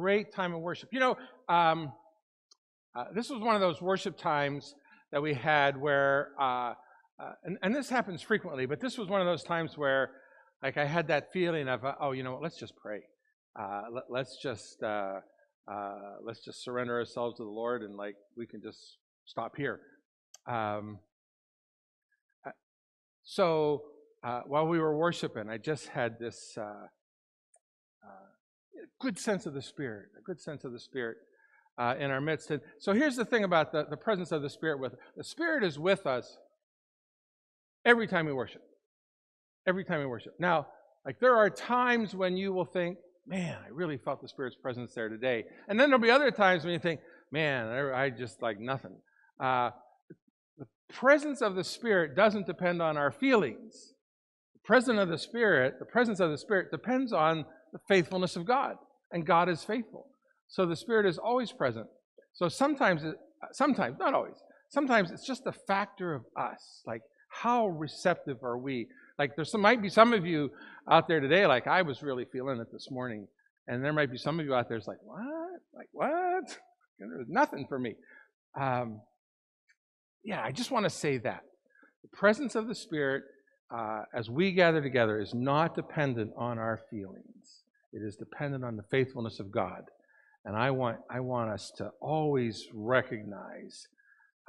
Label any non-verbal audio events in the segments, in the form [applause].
great time of worship. You know, um, uh, this was one of those worship times that we had where, uh, uh, and, and, this happens frequently, but this was one of those times where, like, I had that feeling of, uh, oh, you know what, let's just pray. Uh, let, us just uh, let's just surrender ourselves to the Lord, and like we can just stop here. Um, so while we were worshiping, I just had this good sense of the Spirit, a good sense of the Spirit uh, in our midst. And so here's the thing about the, the presence of the Spirit with the Spirit is with us every time we worship. Every time we worship. Now, like there are times when you will think, man, I really felt the Spirit's presence there today. And then there'll be other times when you think, man, I, I just like nothing. Uh, the presence of the Spirit doesn't depend on our feelings. The presence of the Spirit, the presence of the Spirit depends on the faithfulness of God, and God is faithful. So the Spirit is always present. So sometimes, it, sometimes, not always, sometimes it's just a factor of us. Like, how receptive are we? Like, there might be some of you out there today, like I was really feeling it this morning. And there might be some of you out there that's like, what? Like, what? [laughs] There's nothing for me. Um, yeah, I just want to say that. The presence of the Spirit uh, as we gather together is not dependent on our feelings. It is dependent on the faithfulness of God. And I want, I want us to always recognize,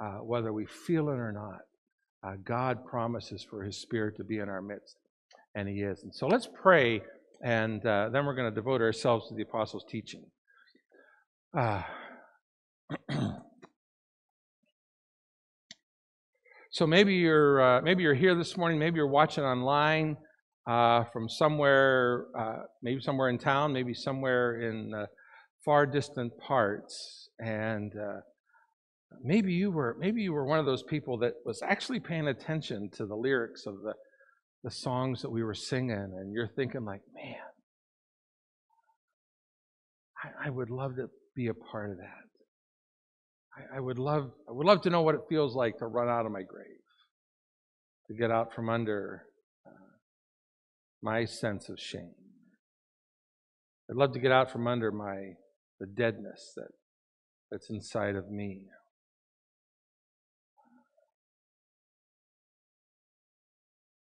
uh, whether we feel it or not, uh, God promises for His Spirit to be in our midst, and He is. And so let's pray, and uh, then we're going to devote ourselves to the Apostles' teaching. Uh, [clears throat] so maybe you're uh, maybe you're here this morning, maybe you're watching online from somewhere, maybe somewhere in town, maybe somewhere in far distant parts. And uh, maybe you were maybe you were one of those people that was actually paying attention to the lyrics of the the songs that we were singing. And you're thinking like man I, I would love to be a part of that. I, would love I would love to know what it feels like to run out of my grave to get out from under uh, my sense of shame I'd love to get out from under my the deadness that, that's inside of me.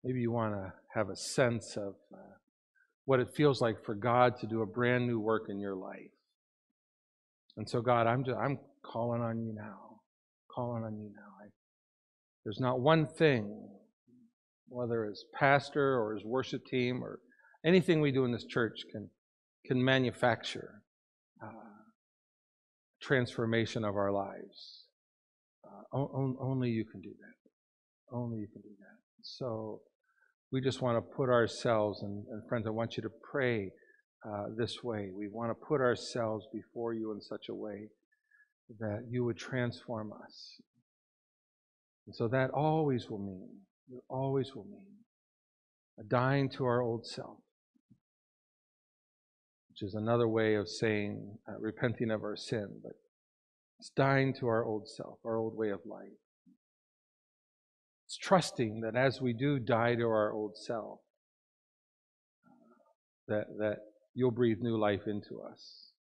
Maybe you want to have a sense of uh, what it feels like for God to do a brand new work in your life. And so, God, I'm just, I'm calling on you now, calling on you now. I, there's not one thing, whether as pastor or as worship team or anything we do in this church, can can manufacture uh, transformation of our lives. Uh, on, only you can do that. Only you can do that. So we just want to put ourselves, and, and friends, I want you to pray uh, this way. We want to put ourselves before you in such a way that you would transform us. And so that always will mean, always will mean, a dying to our old self which is another way of saying uh, repenting of our sin, but it's dying to our old self, our old way of life. It's trusting that as we do die to our old self, that, that you'll breathe new life into us.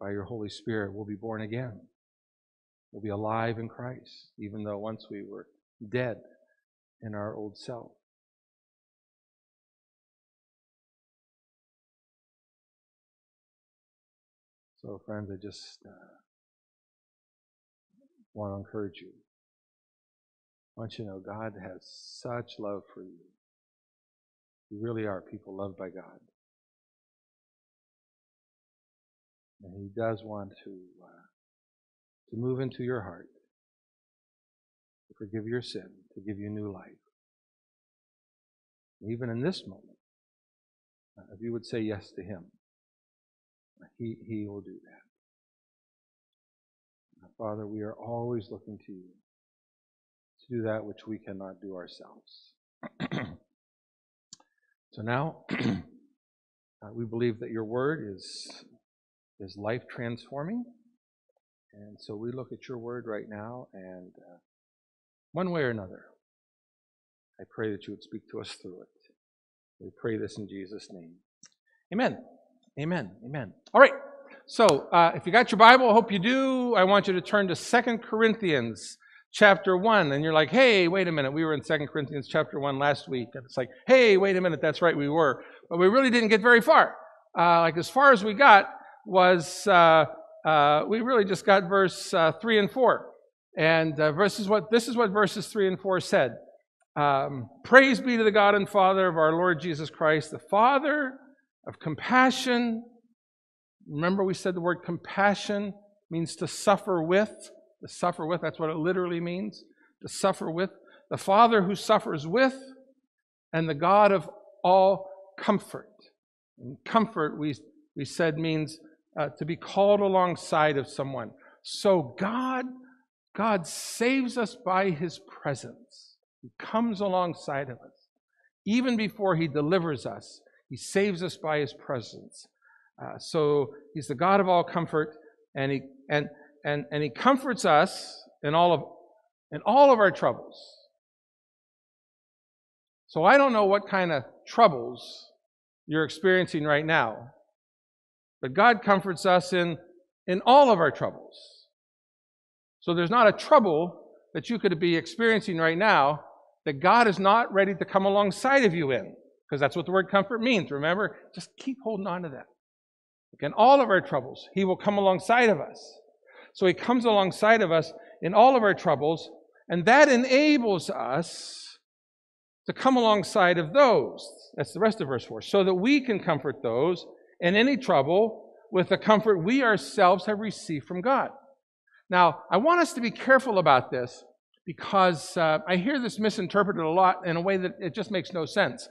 By your Holy Spirit, we'll be born again. We'll be alive in Christ, even though once we were dead in our old self. So, friends, I just uh, want to encourage you. I want you to know God has such love for you. You really are people loved by God. And He does want to, uh, to move into your heart, forgive your sin, to give you new life. Even in this moment, uh, if you would say yes to Him. He, he will do that. Father, we are always looking to you to do that which we cannot do ourselves. [clears throat] so now, [clears throat] uh, we believe that your word is, is life transforming. And so we look at your word right now, and uh, one way or another, I pray that you would speak to us through it. We pray this in Jesus' name. Amen. Amen. Amen. All right. So, uh, if you got your Bible, I hope you do. I want you to turn to Second Corinthians chapter 1. And you're like, hey, wait a minute. We were in Second Corinthians chapter 1 last week. And it's like, hey, wait a minute. That's right, we were. But we really didn't get very far. Uh, like, as far as we got was, uh, uh we really just got verse uh, 3 and 4. And uh, verses what this is what verses 3 and 4 said. Um, Praise be to the God and Father of our Lord Jesus Christ, the Father of compassion Remember, we said the word compassion means to suffer with. To suffer with, that's what it literally means. To suffer with. The Father who suffers with, and the God of all comfort. And comfort, we, we said, means uh, to be called alongside of someone. So God, God saves us by his presence. He comes alongside of us. Even before he delivers us, he saves us by his presence. Uh, so he's the God of all comfort, and he and and and he comforts us in all of in all of our troubles. So I don't know what kind of troubles you're experiencing right now, but God comforts us in in all of our troubles. So there's not a trouble that you could be experiencing right now that God is not ready to come alongside of you in, because that's what the word comfort means. Remember, just keep holding on to that. In all of our troubles, He will come alongside of us. So He comes alongside of us in all of our troubles, and that enables us to come alongside of those. That's the rest of verse 4. So that we can comfort those in any trouble with the comfort we ourselves have received from God. Now, I want us to be careful about this because uh, I hear this misinterpreted a lot in a way that it just makes no sense.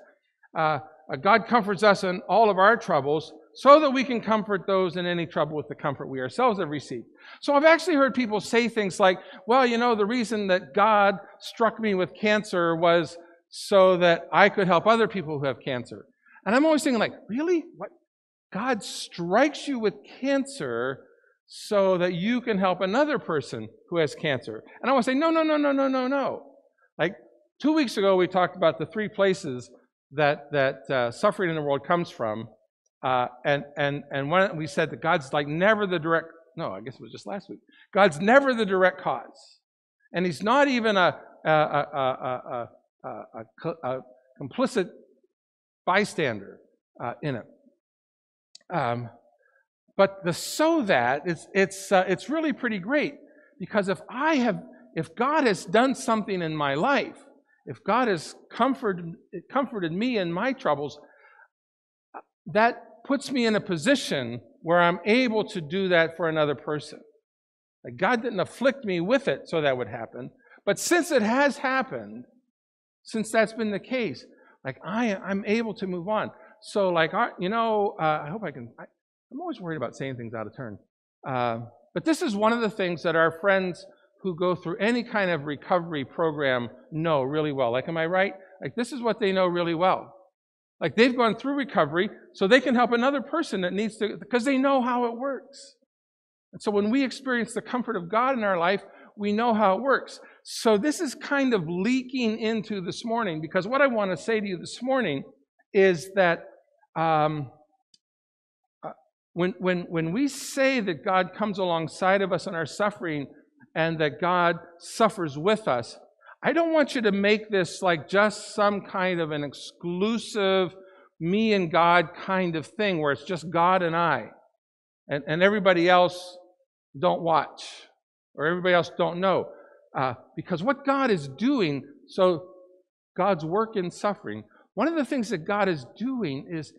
Uh, God comforts us in all of our troubles, so that we can comfort those in any trouble with the comfort we ourselves have received. So I've actually heard people say things like, well, you know, the reason that God struck me with cancer was so that I could help other people who have cancer. And I'm always thinking, like, really? What? God strikes you with cancer so that you can help another person who has cancer. And I want to say, no, no, no, no, no, no, no. Like two weeks ago, we talked about the three places that that uh, suffering in the world comes from, uh, and and and when we said that God's like never the direct. No, I guess it was just last week. God's never the direct cause, and He's not even a a, a, a, a complicit bystander uh, in it. Um, but the so that it's it's uh, it's really pretty great because if I have if God has done something in my life, if God has comforted comforted me in my troubles, that puts me in a position where I'm able to do that for another person. Like God didn't afflict me with it so that would happen. But since it has happened, since that's been the case, like I, I'm able to move on. So, like, you know, uh, I hope I can. I, am always worried about saying things out of turn. Uh, but this is one of the things that our friends who go through any kind of recovery program know really well. Like, am I right? Like, this is what they know really well. Like they've gone through recovery so they can help another person that needs to, because they know how it works. And so when we experience the comfort of God in our life, we know how it works. So this is kind of leaking into this morning because what I want to say to you this morning is that um, when, when, when we say that God comes alongside of us in our suffering and that God suffers with us, I don't want you to make this like just some kind of an exclusive me and God kind of thing where it's just God and I, and, and everybody else don't watch or everybody else don't know. Uh, because what God is doing, so God's work in suffering, one of the things that God is doing is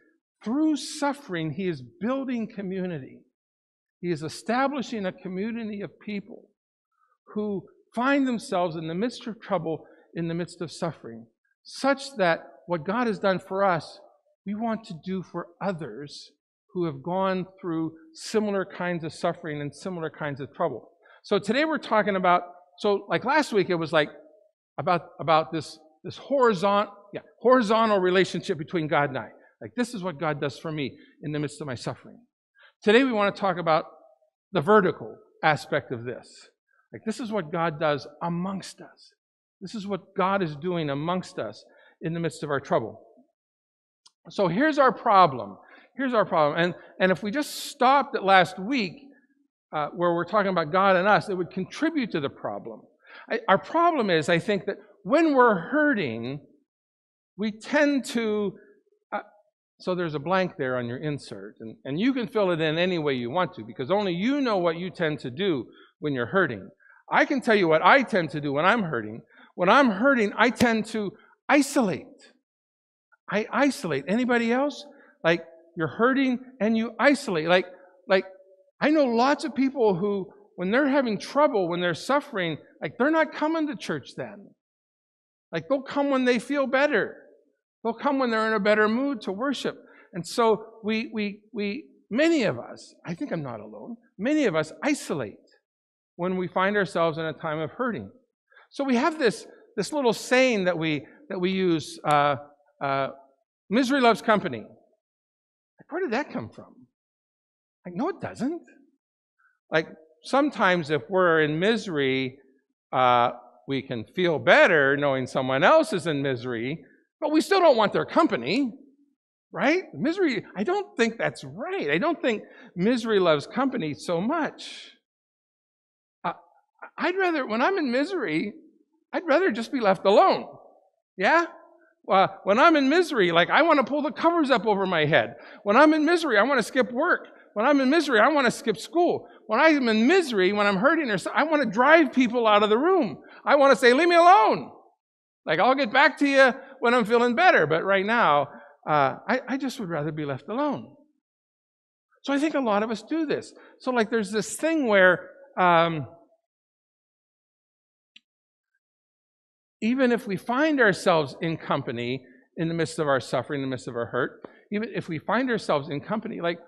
through suffering, He is building community. He is establishing a community of people who find themselves in the midst of trouble, in the midst of suffering, such that what God has done for us, we want to do for others who have gone through similar kinds of suffering and similar kinds of trouble. So today we're talking about, so like last week it was like about, about this, this horizontal, yeah, horizontal relationship between God and I. Like this is what God does for me in the midst of my suffering. Today we want to talk about the vertical aspect of this. Like, this is what God does amongst us. This is what God is doing amongst us in the midst of our trouble. So, here's our problem. here's our problem. And, and if we just stopped at last week, uh, where we're talking about God and us, it would contribute to the problem. I, our problem is, I think, that when we're hurting, we tend to. So there's a blank there on your insert, and, and you can fill it in any way you want to, because only you know what you tend to do when you're hurting. I can tell you what I tend to do when I'm hurting. When I'm hurting, I tend to isolate. I isolate. Anybody else? Like you're hurting and you isolate. Like, like I know lots of people who, when they're having trouble, when they're suffering, like they're not coming to church then. Like they'll come when they feel better. They'll come when they're in a better mood to worship. And so we, we, we, many of us, I think I'm not alone, many of us isolate when we find ourselves in a time of hurting. So we have this, this little saying that we, that we use uh, uh, misery loves company. Like, where did that come from? Like, no, it doesn't. Like, sometimes if we're in misery, uh, we can feel better knowing someone else is in misery, but we still don't want their company, right? Misery, I don't think that's right. I don't think misery loves company so much. I'd rather, when I'm in misery, I'd rather just be left alone. Yeah? Uh, when I'm in misery, like I want to pull the covers up over my head. When I'm in misery, I want to skip work. When I'm in misery, I want to skip school. When I'm in misery, when I'm hurting or something, I want to drive people out of the room. I want to say, leave me alone. Like, I'll get back to you when I'm feeling better. But right now, uh, I, I just would rather be left alone. So I think a lot of us do this. So, like, there's this thing where um, even if we find ourselves in company in the midst of our suffering, in the midst of our hurt, even if we find ourselves in company, like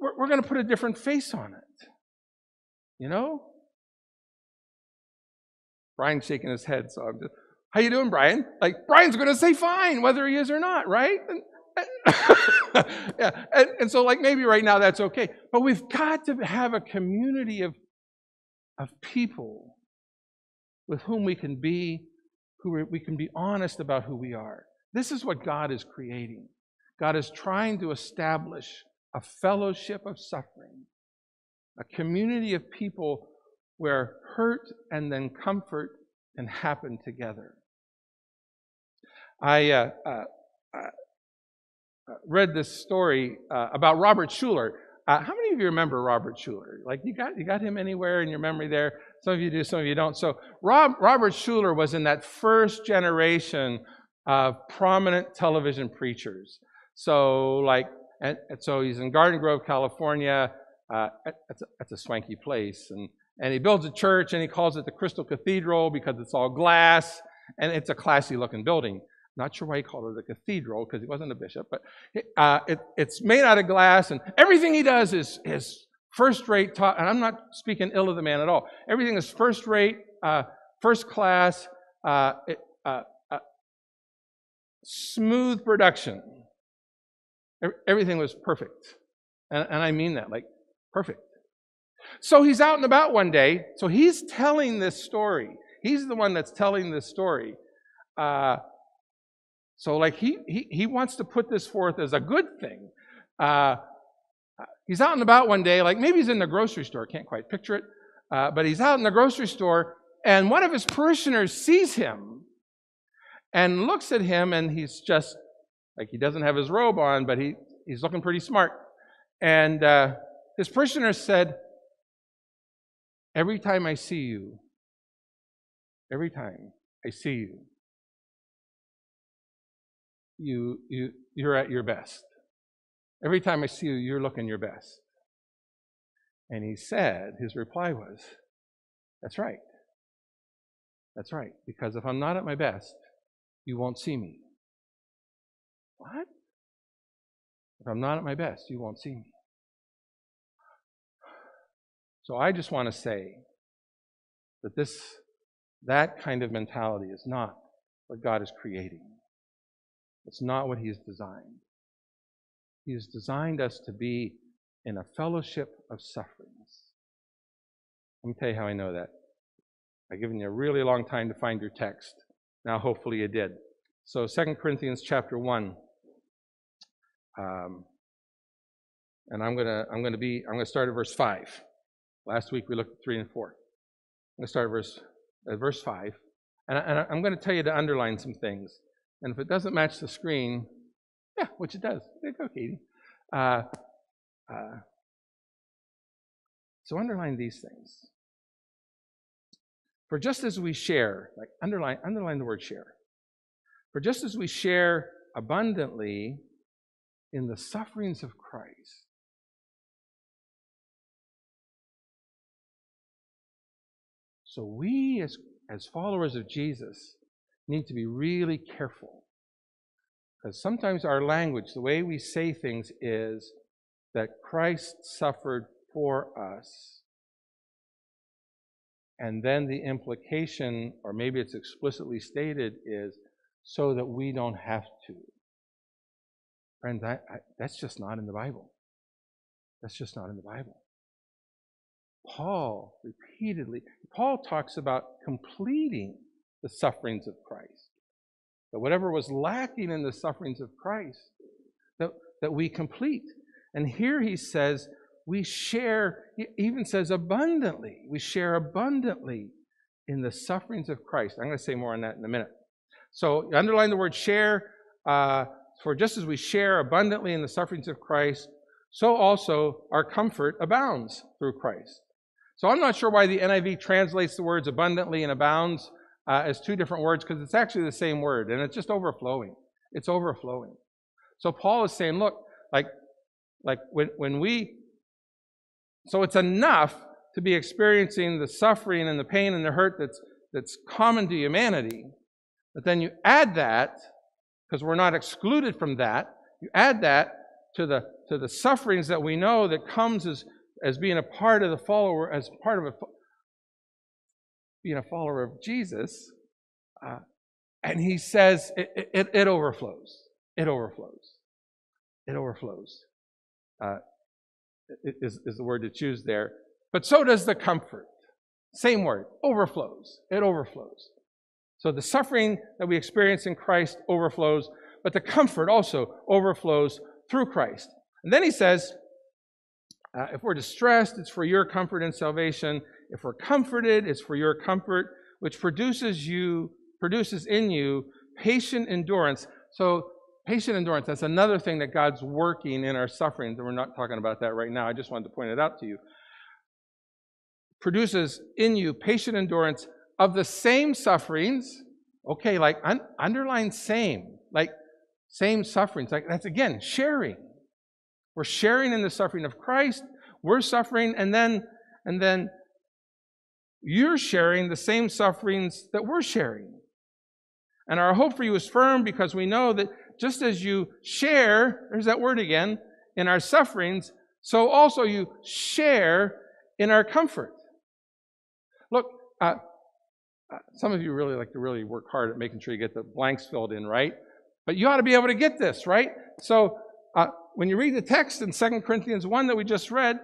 we're, we're going to put a different face on it. You know? Brian's shaking his head, so I'm just, how you doing, Brian? Like, Brian's going to say fine, whether he is or not, right? And, [laughs] yeah, and, and so like maybe right now that's okay. But we've got to have a community of, of people with whom we can be who we can be honest about who we are. This is what God is creating. God is trying to establish a fellowship of suffering, a community of people where hurt and then comfort can happen together. I uh, uh, uh, read this story uh, about Robert Schuller. Uh, how many of you remember Robert Schuller? Like you got you got him anywhere in your memory there? Some of you do, some of you don't. So Rob, Robert Schuller was in that first generation of prominent television preachers. So like, and, and so he's in Garden Grove, California. Uh, a, that's a swanky place, and and he builds a church and he calls it the Crystal Cathedral because it's all glass and it's a classy looking building. Not sure why he called it a cathedral because he wasn't a bishop, but uh, it, it's made out of glass and everything he does is, is first rate taught. And I'm not speaking ill of the man at all. Everything is first rate, uh, first class, uh, it, uh, uh, smooth production. Everything was perfect. And, and I mean that, like perfect. So he's out and about one day. So he's telling this story. He's the one that's telling this story. Uh, so, like, he, he, he wants to put this forth as a good thing. Uh, he's out and about one day, like maybe he's in the grocery store, can't quite picture it, uh, but he's out in the grocery store, and one of his parishioners sees him and looks at him, and he's just like he doesn't have his robe on, but he, he's looking pretty smart. And uh, his parishioner said, Every time I see you, every time I see you, you, you, you're at your best. Every time I see you, you're looking your best. And he said, his reply was, That's right. That's right. Because if I'm not at my best, you won't see me. What? If I'm not at my best, you won't see me. So I just want to say that this, that kind of mentality is not what God is creating. It's not what He has designed. He has designed us to be in a fellowship of sufferings. Let me tell you how I know that. I've given you a really long time to find your text. Now, hopefully, you did. So, 2 Corinthians chapter 1. Um, and I'm gonna I'm gonna be I'm gonna start at verse five. Last week we looked at three and four. I'm gonna start at verse at verse five, and, I, and I'm gonna tell you to underline some things. And if it doesn't match the screen, yeah, which it does. There you go, Katie. Uh, uh, so underline these things. For just as we share, like underline underline the word share. For just as we share abundantly in the sufferings of Christ, So we, as, as followers of Jesus, need to be really careful. Because sometimes our language, the way we say things, is that Christ suffered for us. And then the implication, or maybe it's explicitly stated, is so that we don't have to. Friends, I, I, that's just not in the Bible. That's just not in the Bible. Paul repeatedly, Paul talks about completing the sufferings of Christ. That whatever was lacking in the sufferings of Christ, that, that we complete. And here he says, we share, he even says abundantly, we share abundantly in the sufferings of Christ. I'm going to say more on that in a minute. So underline the word share. Uh, for just as we share abundantly in the sufferings of Christ, so also our comfort abounds through Christ. So I'm not sure why the NIV translates the words abundantly and abounds uh, as two different words because it's actually the same word and it's just overflowing. It's overflowing. So Paul is saying, look, like, like when, when we, so it's enough to be experiencing the suffering and the pain and the hurt that's, that's common to humanity. But then you add that, because we're not excluded from that, you add that to the, to the sufferings that we know that comes as as being a part of the follower, as part of a, being a follower of Jesus. Uh, and he says it, it, it, overflows. It overflows. It overflows. Uh, is, is the word to choose there. But so does the comfort. Same word, overflows. It overflows. So the suffering that we experience in Christ overflows, but the comfort also overflows through Christ. And then he says, uh, if we're distressed, it's for your comfort and salvation. If we're comforted, it's for your comfort, which produces you produces in you patient endurance. So patient endurance, that's another thing that God's working in our sufferings, and we're not talking about that right now. I just wanted to point it out to you. Produces in you patient endurance of the same sufferings. Okay, like un- underline same, like same sufferings. Like that's again sharing. We're sharing in the suffering of Christ. We're suffering, and then, and then you're sharing the same sufferings that we're sharing. And our hope for you is firm because we know that just as you share, there's that word again, in our sufferings, so also you share in our comfort. Look, uh, uh, some of you really like to really work hard at making sure you get the blanks filled in, right? But you ought to be able to get this, right? So uh, when you read the text in 2 Corinthians 1 that we just read,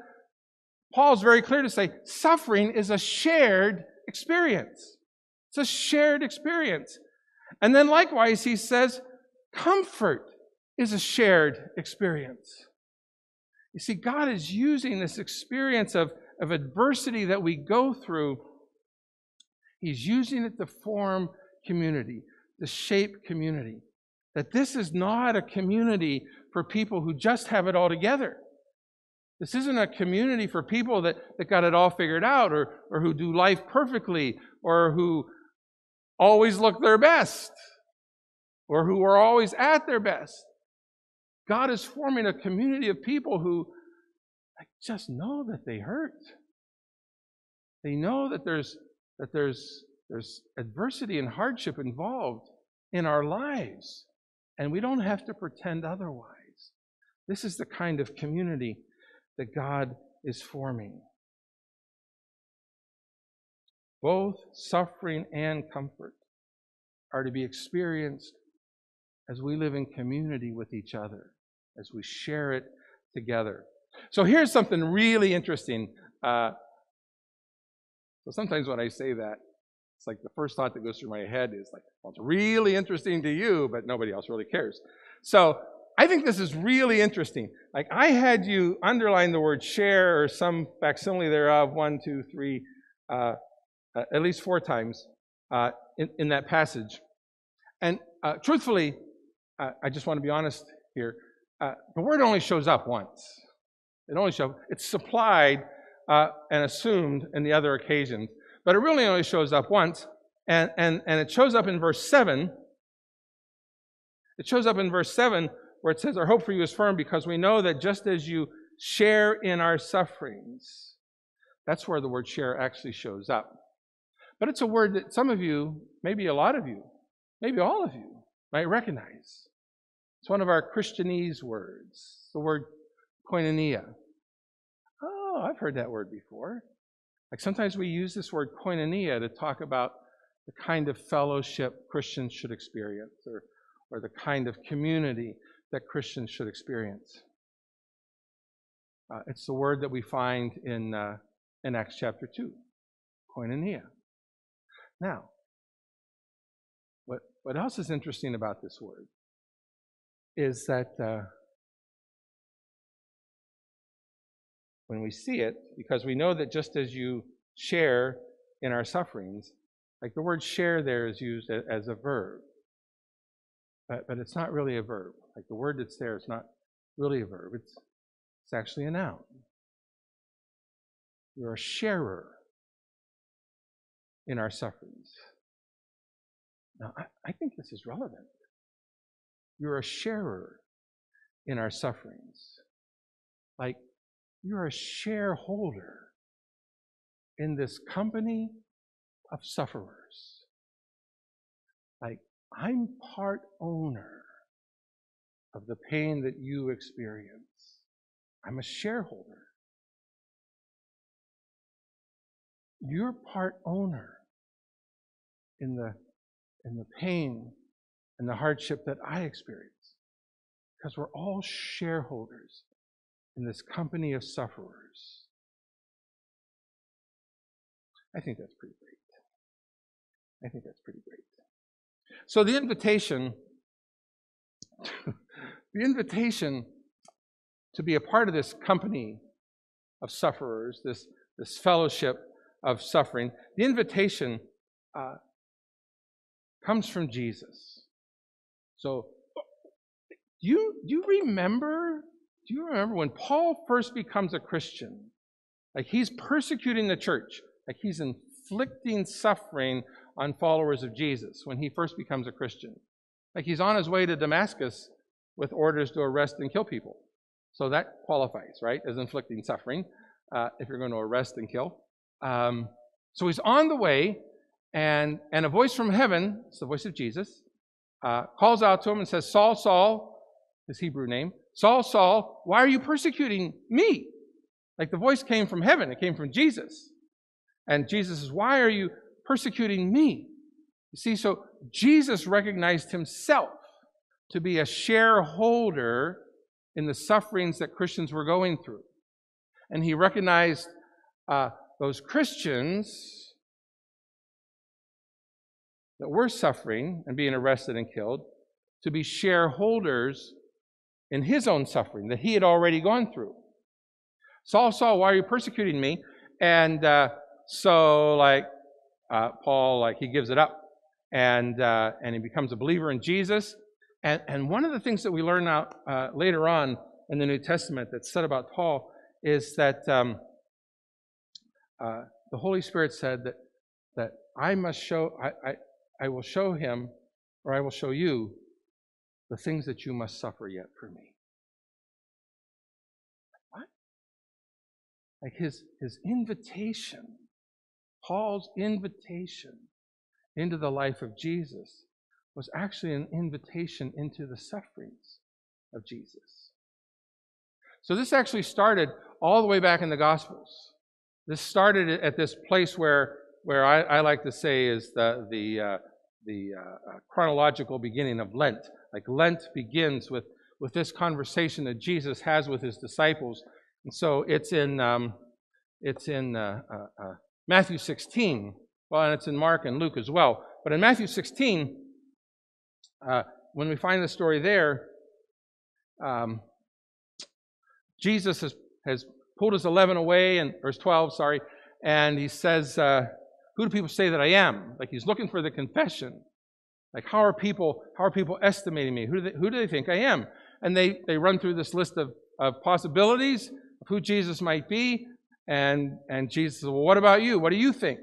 Paul's very clear to say suffering is a shared experience. It's a shared experience. And then likewise, he says comfort is a shared experience. You see, God is using this experience of, of adversity that we go through, He's using it to form community, to shape community. That this is not a community for people who just have it all together. This isn't a community for people that, that got it all figured out or, or who do life perfectly or who always look their best or who are always at their best. God is forming a community of people who like, just know that they hurt. They know that there's that there's there's adversity and hardship involved in our lives, and we don't have to pretend otherwise. This is the kind of community that God is forming. Both suffering and comfort are to be experienced as we live in community with each other, as we share it together. So here's something really interesting. Uh, so sometimes when I say that, it's like the first thought that goes through my head is like, well, it's really interesting to you, but nobody else really cares. So I think this is really interesting. Like I had you underline the word share or some facsimile thereof, one, two, three, uh, uh, at least four times uh, in, in, that passage. And uh, truthfully, uh, I just want to be honest here. Uh, the word only shows up once. It only shows. It's supplied and assumed in the other occasions, but it really only shows up once. And, and, and it shows up in verse 7. It shows up in verse 7 where it says, Our hope for you is firm because we know that just as you share in our sufferings, that's where the word share actually shows up. But it's a word that some of you, maybe a lot of you, maybe all of you, might recognize. It's one of our Christianese words, the word koinonia. Oh, I've heard that word before. Like sometimes we use this word koinonia to talk about the kind of fellowship Christians should experience or, or the kind of community that Christians should experience. Uh, it's the word that we find in, uh, in Acts chapter 2, koinonia. Now, what, what else is interesting about this word is that uh, when we see it, because we know that just as you share in our sufferings, like the word share there is used as a verb, but, but it's not really a verb. Like the word that's there is not really a verb, it's, it's actually a noun. You're a sharer in our sufferings. Now, I, I think this is relevant. You're a sharer in our sufferings. Like, you're a shareholder in this company of sufferers. Like, I'm part owner of the pain that you experience. I'm a shareholder. You're part owner in the, in the pain and the hardship that I experience. Because we're all shareholders in this company of sufferers. I think that's pretty great. I think that's pretty great. So the invitation [laughs] the invitation to be a part of this company of sufferers, this, this fellowship of suffering, the invitation uh, comes from Jesus. So, do you, do you remember? Do you remember when Paul first becomes a Christian? Like he's persecuting the church, like he's inflicting suffering on followers of Jesus when he first becomes a Christian. Like he's on his way to Damascus with orders to arrest and kill people. So that qualifies, right, as inflicting suffering uh, if you're going to arrest and kill. Um, so he's on the way, and, and a voice from heaven, it's the voice of Jesus, uh, calls out to him and says, Saul, Saul, his Hebrew name, Saul, Saul, why are you persecuting me? Like the voice came from heaven, it came from Jesus. And Jesus says, Why are you persecuting me? You see, so Jesus recognized himself to be a shareholder in the sufferings that Christians were going through. And he recognized uh, those Christians that were suffering and being arrested and killed to be shareholders in his own suffering that he had already gone through. Saul, Saul, why are you persecuting me? And uh, so, like, uh, Paul, like, he gives it up and, uh, and he becomes a believer in Jesus. And, and one of the things that we learn out uh, later on in the New Testament that's said about Paul is that um, uh, the Holy Spirit said that, that I must show, I, I, I will show him, or I will show you the things that you must suffer yet for me. What? Like his, his invitation, Paul's invitation into the life of Jesus was actually an invitation into the sufferings of Jesus. So this actually started all the way back in the Gospels. This started at this place where, where I, I like to say is the, the, uh, the uh, uh chronological beginning of Lent. Like Lent begins with, with this conversation that Jesus has with his disciples. And so it's in, um, it's in uh, uh, uh Matthew 16, well, and it's in Mark and Luke as well. But in Matthew 16, uh, when we find the story there, um, Jesus has, has pulled his 11 away, and or his 12, sorry, and he says, uh, "Who do people say that I am?" Like he's looking for the confession. Like how are people how are people estimating me? Who do they, who do they think I am? And they they run through this list of, of possibilities of who Jesus might be, and and Jesus says, "Well, what about you? What do you think?"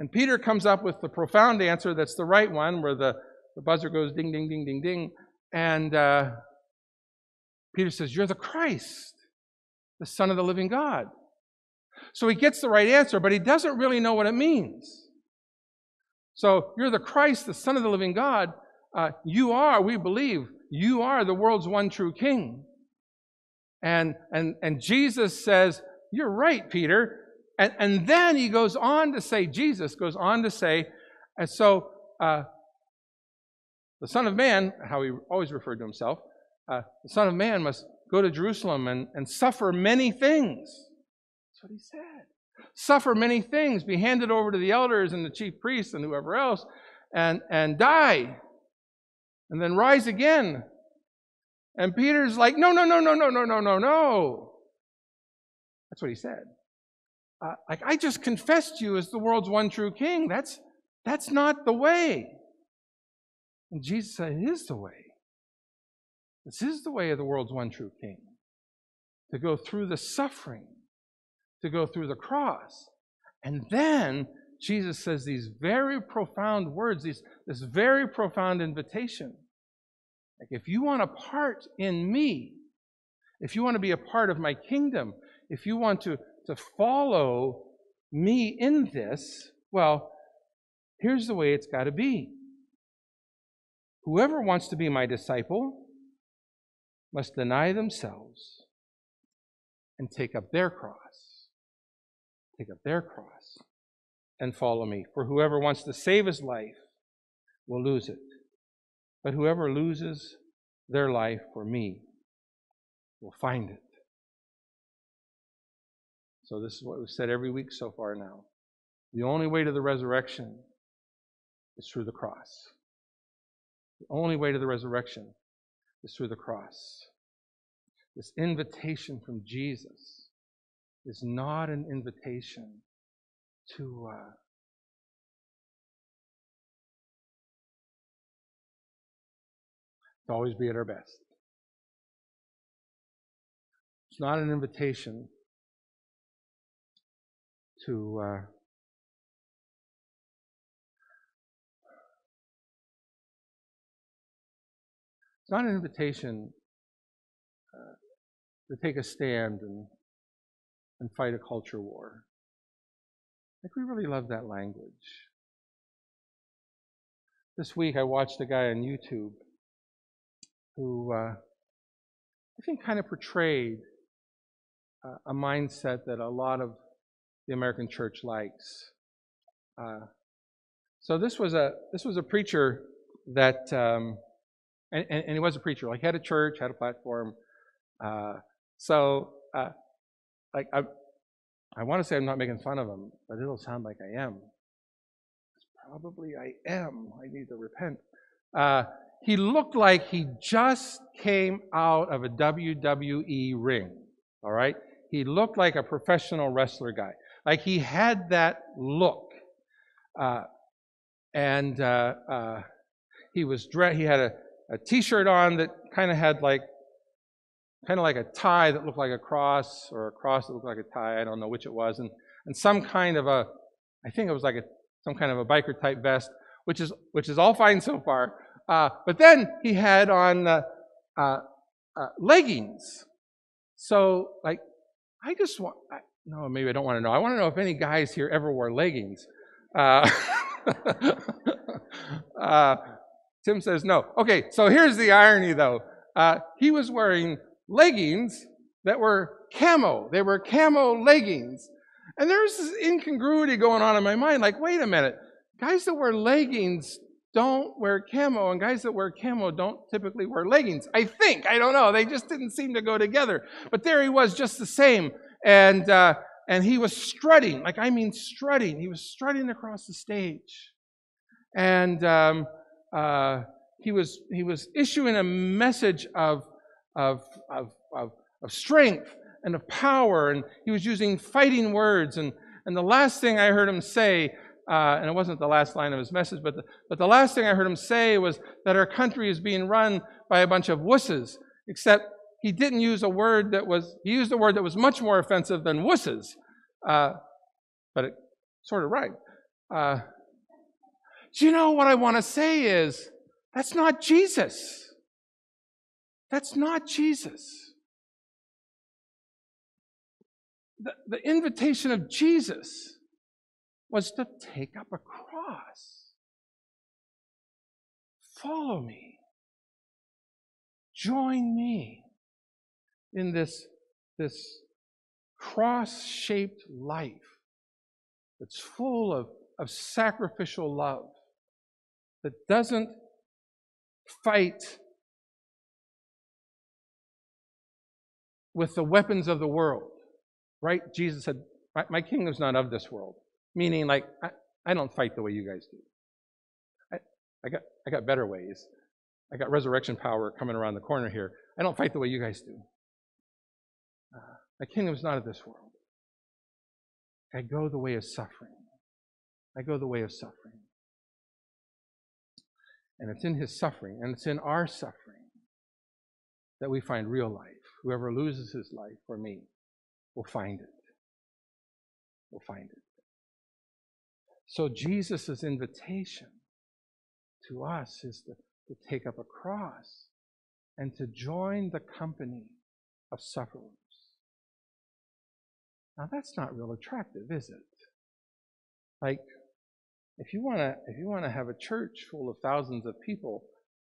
And Peter comes up with the profound answer that's the right one, where the, the buzzer goes ding, ding, ding, ding, ding. And uh, Peter says, You're the Christ, the Son of the living God. So he gets the right answer, but he doesn't really know what it means. So you're the Christ, the Son of the living God. Uh, you are, we believe, you are the world's one true King. And, and, and Jesus says, You're right, Peter. And, and then he goes on to say, Jesus goes on to say, and so uh, the Son of Man, how he always referred to himself, uh, the Son of Man must go to Jerusalem and, and suffer many things. That's what he said. Suffer many things, be handed over to the elders and the chief priests and whoever else, and, and die, and then rise again. And Peter's like, no, no, no, no, no, no, no, no, no. That's what he said. Uh, like, I just confessed you as the world's one true king. That's, that's not the way. And Jesus said, It is the way. This is the way of the world's one true king. To go through the suffering, to go through the cross. And then Jesus says these very profound words, these, this very profound invitation. Like, if you want a part in me, if you want to be a part of my kingdom, if you want to, to follow me in this, well, here's the way it's got to be. Whoever wants to be my disciple must deny themselves and take up their cross. Take up their cross and follow me. For whoever wants to save his life will lose it. But whoever loses their life for me will find it. So, this is what we've said every week so far now. The only way to the resurrection is through the cross. The only way to the resurrection is through the cross. This invitation from Jesus is not an invitation to uh, always be at our best. It's not an invitation to uh, It's not an invitation uh, to take a stand and, and fight a culture war. Think we really love that language. This week I watched a guy on YouTube who uh, I think kind of portrayed uh, a mindset that a lot of the American church likes. Uh, so this was a this was a preacher that um, and, and, and, he was a preacher. Like he had a church, had a platform. Uh, so, uh, like I, I want to say I'm not making fun of him, but it'll sound like I am. Probably I am. I need to repent. Uh, he looked like he just came out of a WWE ring. All right, he looked like a professional wrestler guy. Like he had that look, uh, and uh, uh, he was dressed. He had a a t-shirt on that kind of had like kind of like a tie that looked like a cross or a cross that looked like a tie i don't know which it was and, and some kind of a i think it was like a some kind of a biker type vest which is which is all fine so far uh, but then he had on uh, uh, uh leggings. So like i just want I, no maybe i don't want to know. I want to know if any guys here ever wore leggings. Uh, [laughs] uh, Tim says no. Okay, so here's the irony though. Uh, he was wearing leggings that were camo. They were camo leggings. And there's this incongruity going on in my mind like, wait a minute. Guys that wear leggings don't wear camo, and guys that wear camo don't typically wear leggings. I think. I don't know. They just didn't seem to go together. But there he was, just the same. And, uh, and he was strutting, like I mean strutting. He was strutting across the stage. And um, uh, he was he was issuing a message of of, of, of, of strength and of power, and he was using fighting words. And, and the last thing I heard him say, uh, and it wasn't the last line of his message, but the, but the last thing I heard him say was that our country is being run by a bunch of wusses, except he didn't use a word that was, he used a word that was much more offensive than wusses. Uh, but it sort of right. Uh, do you know what I want to say is that's not Jesus. That's not Jesus. The, the invitation of Jesus was to take up a cross. Follow me. Join me in this, this cross shaped life that's full of, of sacrificial love, that doesn't fight with the weapons of the world. Right? Jesus said, My, my kingdom's not of this world. Meaning, like, I, I don't fight the way you guys do. I, I, got, I got better ways. I got resurrection power coming around the corner here. I don't fight the way you guys do. Uh, my kingdom's not of this world. I go the way of suffering. I go the way of suffering. And it's in his suffering, and it's in our suffering, that we find real life. Whoever loses his life for me will find it. Will find it. So Jesus' invitation to us is to, to take up a cross and to join the company of sufferers. Now that's not real attractive, is it? Like, if you want to if you want to have a church full of thousands of people,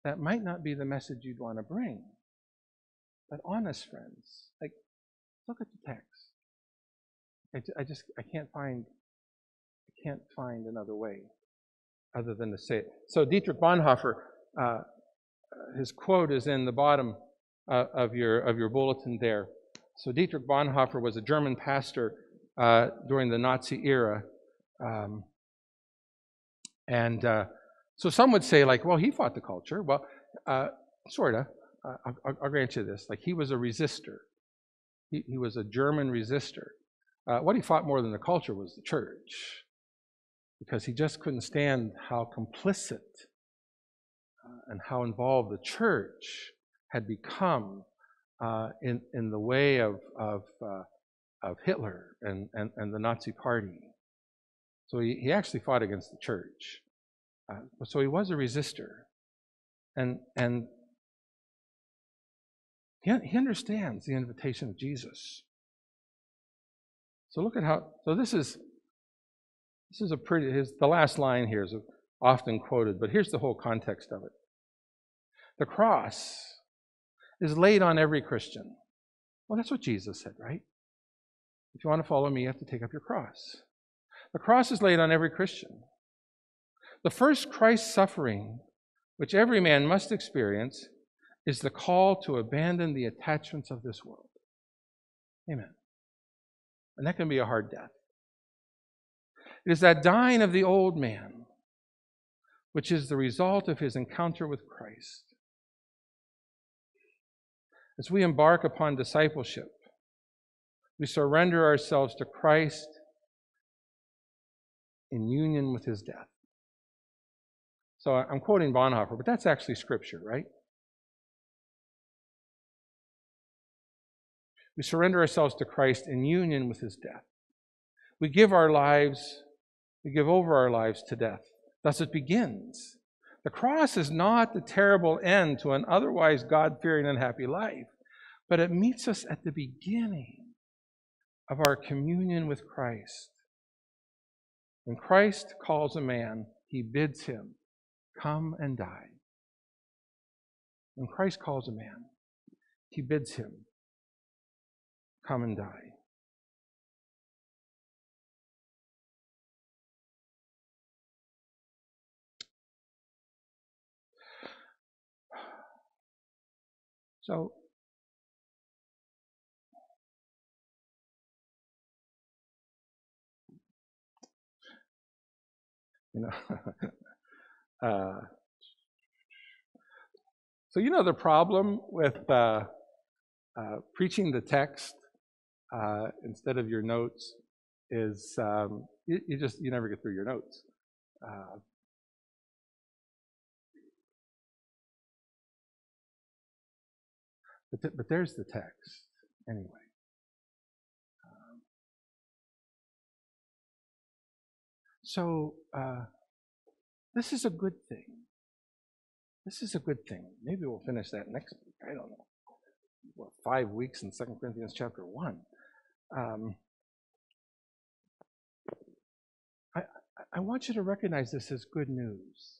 that might not be the message you'd want to bring. But honest friends, like, look at the text. I, I just I can't find I can't find another way other than to say it. So Dietrich Bonhoeffer, uh, his quote is in the bottom uh, of your of your bulletin there. So Dietrich Bonhoeffer was a German pastor uh, during the Nazi era. Um, and uh, so some would say, like, well, he fought the culture. Well, uh, sort of. Uh, I'll, I'll, grant you this. Like, he was a resistor. He, he was a German resistor. Uh, what he fought more than the culture was the church, because he just couldn't stand how complicit uh, and how involved the church had become uh, in, in the way of, of, of Hitler and, and, and the Nazi Party. So he, he actually fought against the church. Uh, so he was a resistor. And, and he, he understands the invitation of Jesus. So look at how, so this is, this is a pretty, his, the last line here is often quoted, but here's the whole context of it. The cross is laid on every Christian. Well, that's what Jesus said, right? If you want to follow me, you have to take up your cross. The cross is laid on every Christian. The first Christ suffering, which every man must experience, is the call to abandon the attachments of this world. Amen. And that can be a hard death. It is that dying of the old man, which is the result of his encounter with Christ. As we embark upon discipleship, we surrender ourselves to Christ in union with his death. So I'm quoting Bonhoeffer, but that's actually scripture, right? We surrender ourselves to Christ in union with his death. We give our lives, we give over our lives to death. Thus it begins. The cross is not the terrible end to an otherwise God fearing and happy life, but it meets us at the beginning of our communion with Christ. When Christ calls a man, he bids him, Come and die. When Christ calls a man, he bids him, Come and die. So, You know. [laughs] uh, so you know the problem with uh, uh, preaching the text uh, instead of your notes is um, you, you just you never get through your notes. Uh, but, th- but there's the text anyway. So uh, this is a good thing. This is a good thing. Maybe we'll finish that next week. I don't know. Well, five weeks in Second Corinthians chapter 1. Um, I, I want you to recognize this as good news.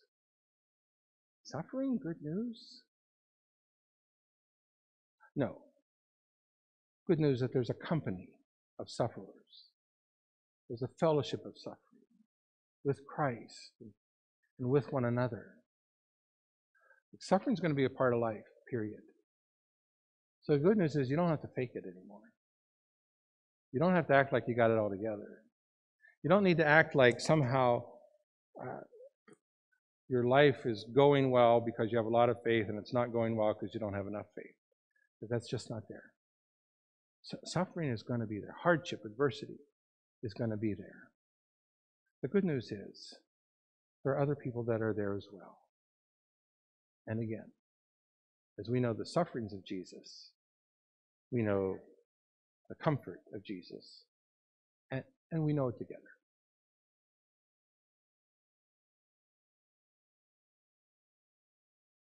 Suffering, good news? No. Good news that there's a company of sufferers. There's a fellowship of suffering with Christ and with one another. Suffering is going to be a part of life, period. So the good news is you don't have to fake it anymore. You don't have to act like you got it all together. You don't need to act like somehow uh, your life is going well because you have a lot of faith and it's not going well because you don't have enough faith. But that's just not there. So suffering is going to be there. Hardship, adversity is going to be there. The good news is there are other people that are there as well. And again, as we know the sufferings of Jesus, we know the comfort of Jesus, and, and we know it together.